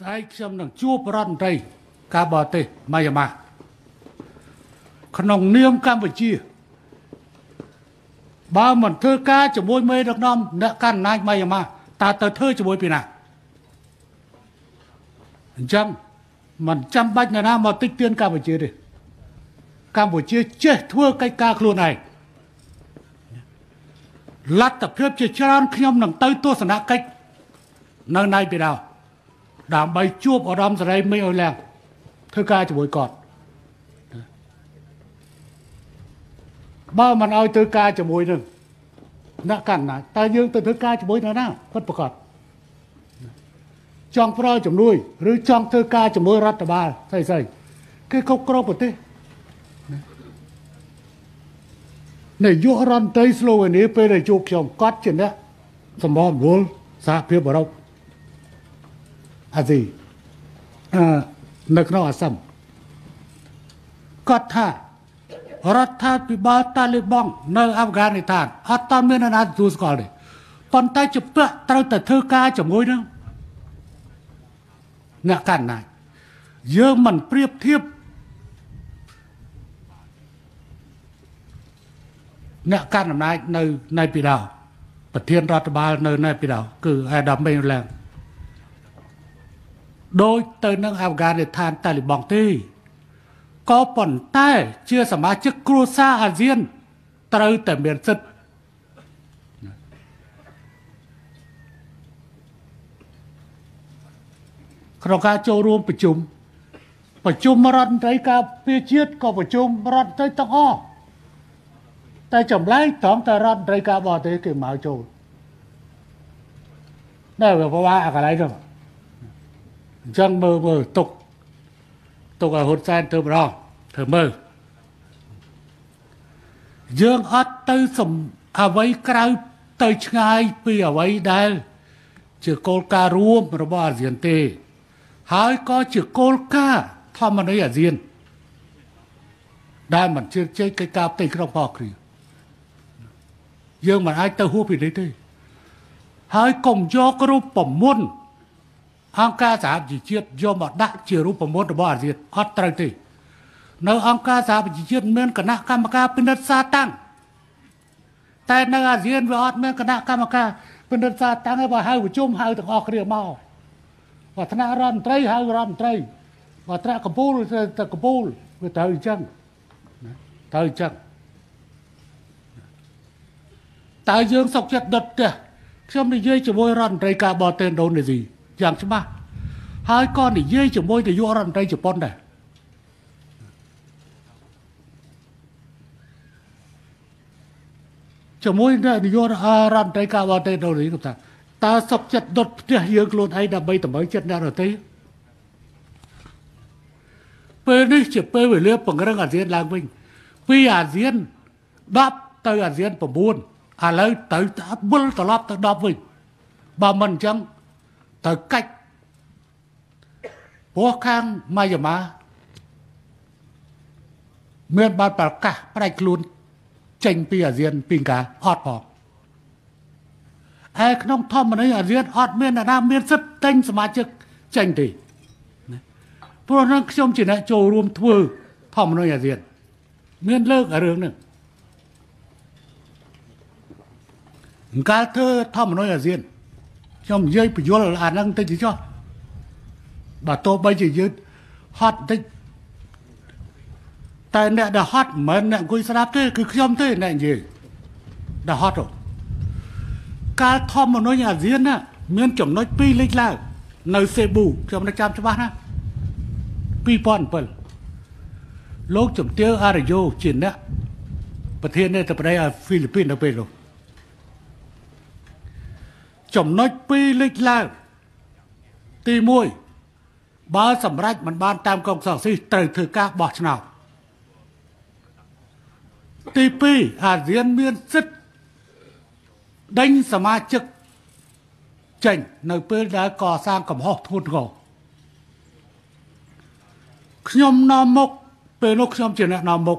ស្អែកខ្ញុំនឹងជួបរដ្ឋមន្ត្រីការបរទេសម៉ៃយ៉ាម៉ាក្នុងនាមកម្ពុជាបើមិនធ្វើការជាមួយមេដឹកនាំអ្នកកាន់អំណាចម៉ៃយ៉ាម៉ាតើទៅធ្វើជាមួយពីណាអញ្ចឹងមិនចាំបាច់នរណាមកតិចទៀនកម្ពុជាទេកម្ពុជាចេះធ្វើកិច្ចការខ្លួនឯងលទ្ធភាពជាច្រើនខ្ញុំនឹងទៅទស្សនកិច្ចនៅណៃពីដោ ដើម្បីជួបអារម្មណ៍សេរីមេអ៊ុយឡាំងធ្វើការជាមួយគាត់បើមិនឲ្យធ្វើការជាមួយនឹងអ្នកកាន់ណាតើយើងទៅធ្វើការជាមួយនរណាគាត់ប្រកាសចង់ប្រយជំនួយឬចង់ធ្វើការជាមួយរដ្ឋបាលស្អីស្អីគេគ្រប់គ្រងប្រទេសនាយករដ្ឋមន្ត្រីស្លូវេនីពេលដែលជួបខ្ញុំគាត់ជាអ្នកសម្បវល់សហភាពអឺរ៉ុប អាស៊ីអឺនៅក្នុងអាសាមគាត់ថារដ្ឋាភិបាលតាលីបង់នៅអាហ្វហ្គានីស្ថានអត់តាន់មានអាណាទទួលស្គាល់ទេប៉ុន្តែជាពាក់ត្រូវតែធ្វើការជាមួយនឹងអ្នកកាន់ណាយយើងមិនប្រៀបធៀបអ្នកកាន់អំណាចនៅនៅពីដោប្រធានរដ្ឋបាលនៅនៅពីដោគឺអាដាមមេឡាំ ដោយទៅនឹងអាហ្វហ្គានីស្ថានតាលីបង់ទេក៏ប៉ុន្តែជាសមាជិកគ្រួសារអាស៊ាន ត្រូវតែមានសិទ្ធិក្នុងការចូលរួមប្រជុំប្រជុំរដ្ឋមន្ត្រីការពារជាតិក៏ប្រជុំរដ្ឋមន្ត្រីទាំងអស់តែចម្លែកត្រង់តែរដ្ឋមន្ត្រីការបរទេសគេមកចូលតែវាពិបាកអាកន្លែងហ្នឹង អញ្ចឹងមើលមើលទុកទុកឲ្យហ៊ុនសែនធ្វើម្ដងធ្វើមើលយើងអត់ទៅសំអ្វីក្រៅទៅឆ្ងាយពីអ្វីដែល ជាគោលការណ៍រួមរបស់អាស៊ានទេ ហើយក៏ជាគោលការណ៍ធម្មន័យអាស៊ានដែលមិនជឿជ័យកិច្ចការផ្ទៃក្នុងផងគ្រាយើងមិនអាចទៅហួសពីនេះទេហើយកុំយករូបមន្ត អង្គការសហជីវជាតិយកមកដាក់ជារូបមន្តរបស់អាស៊ានអត់ត្រូវទេនៅអង្គការសហប្រជាជាតិមានគណៈកម្មការពិនិត្យសារតាំងតែនៅអាស៊ានវាអត់មានគណៈកម្មការពិនិត្យសារតាំងឯងបើហៅប្រជុំហៅទាំងអស់គ្នាមកបើថ្នាក់រដ្ឋមន្ត្រីហៅរដ្ឋមន្ត្រីបើថ្នាក់កម្ពុជាទៅកម្ពុជាវាត្រូវអញ្ចឹងត្រូវអញ្ចឹងតើយើងសុកចិត្តដុតផ្ទះខ្ញុំនិយាយជាមួយរដ្ឋមន្ត្រីការបរទេសឥណ្ឌូនេស៊ី យ៉ាងច្បាស់ហើយក៏និយាយជាមួយនាយករដ្ឋមន្ត្រីជប៉ុនដែរជាមួយនាយករដ្ឋមន្ត្រីការបរទេសឥណ្ឌូនេស៊ីគាត់ថាតើសុកចិត្តដុតផ្ទះយើងខ្លួនឯងដើម្បីតម្រូវចិត្តអ្នកដទៃពេលនេះជាពេលវេលាពង្រឹងអាស៊ានឡើងវិញពីអាស៊ាន10ទៅអាស៊ាន9ឥឡូវទៅវិលត្រឡប់ទៅ10វិញបើមិនអញ្ចឹង ទៅកាច់ពោះខាងម៉ាយ៉ាម៉ាមានបានប្រកាសផ្ដាច់ខ្លួន ចេញពីអាស៊ានពីការអត់ផងហើយក្នុងធម្មន័យអាស៊ានអត់មានអ្នកណាមានសិទ្ធិទិញសមាជិកចេញទេព្រោះនឹងខ្ញុំជាអ្នកចូលរួមធ្វើធម្មន័យអាស៊ានមានលើករឿងហ្នឹងកាលធ្វើធម្មន័យអាស៊ាន ខ្ញុំនិយាយបញ្យល់អាហ្នឹងតិចទៅចុះបើទោះបីជាយើងហត់តិចតែអ្នកដែលហត់មិនមែនអ្នកអង្គុយស្ដាប់ទេគឺខ្ញុំទេអ្នកនិយាយដែលហត់កាលធម្មន័យអាស៊ានណាមានចំណុច2លេខឡើងនៅសេប៊ូខ្ញុំនៅចាំច្បាស់ណា2007លោកជំទាវអារយោជាអ្នកប្រធាននៃប្រទេសហ្វីលីពីននៅពេលនោះ ចំណុច2លេចឡើងទី1បើសម្រេចមិនបានតាមកងសង្ស៊ីត្រូវធ្វើការបោះឆ្នោតទី2អាស៊ានមានសិទ្ធិដេញសមាជិកចេញនៅពេលដែលកសាងកំហុសធ្ងន់ធ្ងរខ្ញុំនាំមុខពេលនោះខ្ញុំជាអ្នកនាំមុខ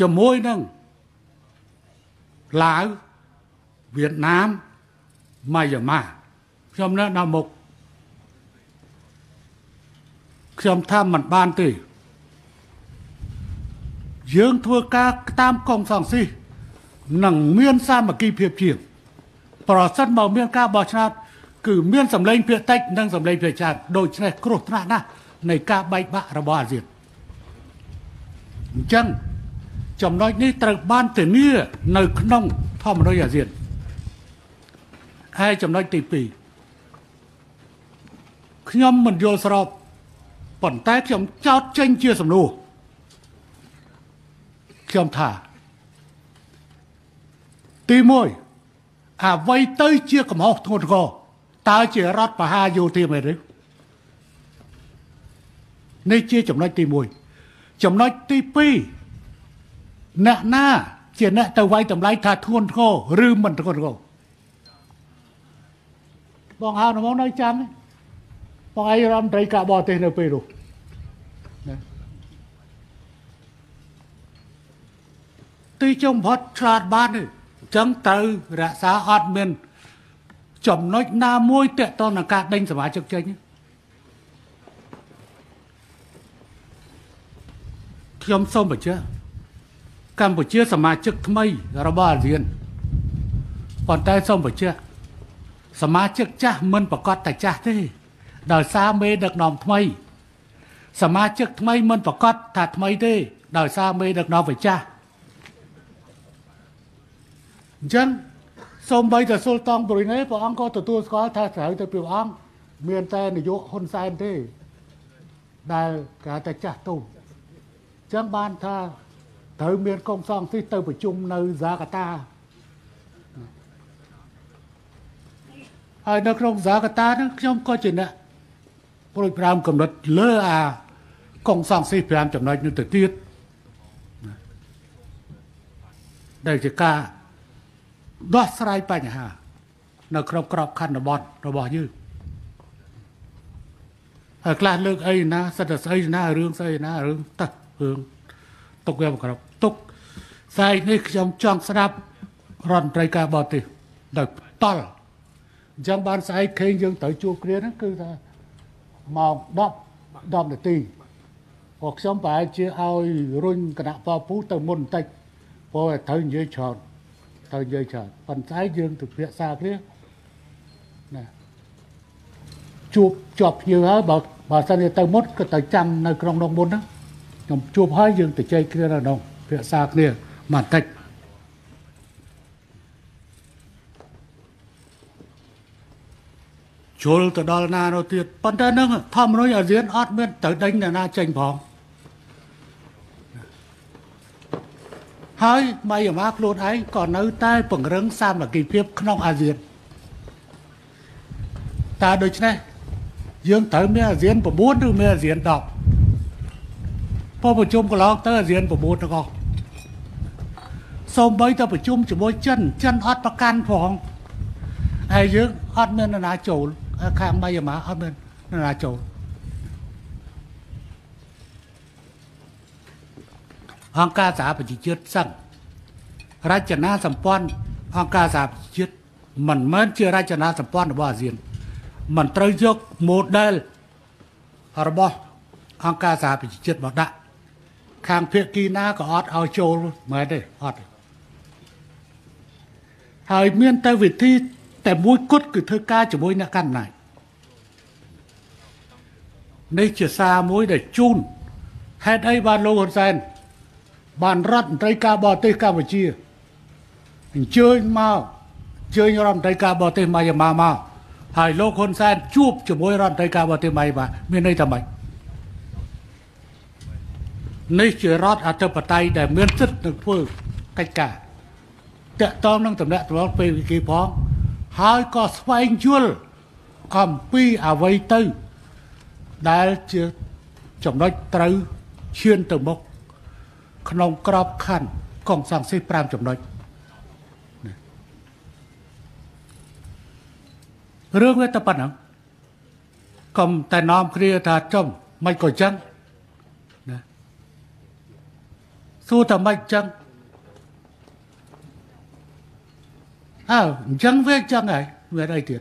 ជាមួយនឹងឡាវ វៀតណាមម៉ាយ៉ាម៉ាខ្ញុំនៅដល់មុខខ្ញុំថាមិនបានទេយើងធ្វើការតាមកងសង្ស៊ីនឹងមានសាមគ្គីភាពជាងប្រសិនបើមានការបោះឆ្នោតគឺមានសម្លេងភាគតិចនិងសម្លេងភាគច្រើនដូច្នេះគ្រោះថ្នាក់ណាស់នៃការបែកបាក់របស់អាស៊ានអញ្ចឹងចំណុចនេះត្រូវបានធានានៅក្នុងធម្មន័យអាស៊ាន ហើយចំណុចទី2ខ្ញុំមិនយល់ស្របប៉ុន្តែខ្ញុំចោតចេញជាសំណួរខ្ញុំថា ទី1អ្វីទៅជាកំហុសធ្ងន់ធ្ងរតើជារដ្ឋបហាយោធាមែនទេនេះជាចំណុចទី1ចំណុចទី2អ្នកណា ជាអ្នកទៅវាយតម្លៃថាធ្ងន់ធ្ងរឬមិនធ្ងន់ធ្ងរ បងហៅនំនៅចាំបងឯងរដ្ឋមន្ត្រីការបរទេសនៅពេលនោះទីចុងផុតឆ្លាតបានទេអញ្ចឹងត្រូវរក្សាអត់មាន ចំណុចណាមួយតកតនឹងការដេញសមាជិកចេញខ្ញុំសូមបញ្ជាក់កម្ពុជាសមាជិកថ្មីរបស់អាស៊ានប៉ុន្តែសូមបញ្ជាក់ សមាជិកចាស់មិនប្រកាសតែចាស់ទេ ដោយសារមេដឹកនាំថ្មី សមាជិកថ្មីមិនប្រកាសថាថ្មីទេ ដោយសារមេដឹកនាំវិចាស់អញ្ចឹងសូម្បីតែសុលតង់ប្រុយណេព្រះអង្គក៏ទទួលស្គាល់ថាត្រូវទៅព្រះអង្គមានតែនាយកហ៊ុនសែនទេ ដែលគេតែចាស់ទុំអញ្ចឹងបានថាត្រូវមានកងសង្ស៊ីទៅប្រជុំនៅហ្សាកាតា ហើយនៅក្នុងហ្សាកាតាហ្នឹងខ្ញុំក៏ជាអ្នកប្រួយប្រាំកំណត់លើអាកងសង្ស៊ី5ចំណុចនោះទៅទៀតដែលជាការដោះស្រាយបញ្ហា នៅក្នុងក្របខ័ណ្ឌបទរបស់យើងហើយខ្លះលើកអីណាសិតតែស្អីណារឿងស្អីណារឿងតះរឿងទុកវាមកក្របទុកផ្សាយនេះខ្ញុំចង់ស្ដាប់រដ្ឋមន្ត្រីការបរទេសដោយផ្ទាល់ អញ្ចឹងបានស្អែកខេងយើងត្រូវជួបគ្នាហ្នឹងគឺថាម៉ោង10 10នាទីព្រោះខ្ញុំប្រហែលជាឲ្យរុញគណៈបពូទៅមុនបន្តិចព្រោះត្រូវនិយាយច្រើនត្រូវនិយាយច្រើនប៉ុន្តែយើងទៅភាសាគ្នាណាជួបជាប់ភ្ញៀវហើយបើបើសិនជាទៅមុតក៏ទៅចាំនៅក្នុងនោះមុនណាខ្ញុំជួបហើយយើងទៅចែកគ្នានៅក្នុងភាសាគ្នាបន្តិច ជុលទៅដល់ណានោះទៀតប៉ុន្តែនឹងធម្មរុញអាស៊ានអត់មានទៅដេញអ្នកណាចេញផងហើយម៉ៃអាម៉ាខ្លួនឯងក៏នៅតែពង្រឹងសាមគ្គីភាពក្នុងអាស៊ានតើដូច្នេះយើងត្រូវមានអាស៊ាន9ឬមានអាស៊ាន10ពោប្រជុំកន្លងទៅអាស៊ាន9ទាំងអស់សូម្បីតែប្រជុំជាមួយចិនចិនអត់ប្រកាន់ផងហើយយើងអត់មាននរណាចូល ខាងម៉ៃអាម៉ាអត់មាននរណាចូលអង្គការសហប្រជាជាតិសឹងរចនាសម្ព័ន្ធអង្គការសហប្រជាជាតិមិនមែនជារចនាសម្ព័ន្ធរបស់អាស៊ានមិនត្រូវយក model របស់អង្គការសហប្រជាជាតិមកដាក់ខាងភៀកគីណាក៏អត់ឲ្យចូលមែនទេអត់ហើយមានតែវិធី តែមួយគត់គឺធ្វើការជាមួយអ្នកកាន់អំណាចនេះជាសារមួយដែលជូនហេតុអីបានលោកហ៊ុនសែនបានរដ្ឋមន្ត្រីការបរទេសកម្ពុជាអញ្ជើញមកអញ្ជើញរដ្ឋមន្ត្រីការបរទេសម៉ៃយ៉ាម៉ាមកហើយលោកហ៊ុនសែនជួបជាមួយរដ្ឋមន្ត្រីការបរទេសម៉ៃយ៉ាម៉ាមានន័យថាម៉េចនេះជារដ្ឋអធិបតេយ្យដែលមានសិទ្ធិនឹងធ្វើកិច្ចការតកតងនឹងតំណែងតំណងពេលវិគីផង ហើយក៏ស្វែងយល់អំពីអ្វីទៅ ដែលជាចំណុចត្រូវឈានទៅមុខក្នុងក្របខ័ណ្ឌកងសង្ស៊ី5ចំណុចរឿងវាតែប៉ុណ្ណឹងកុំតែនាំគ្នាថាចំមិនក៏ចឹងណាសួរថាមិនចឹង អើអញ្ចឹងវាចឹងហើយវាអីទៀត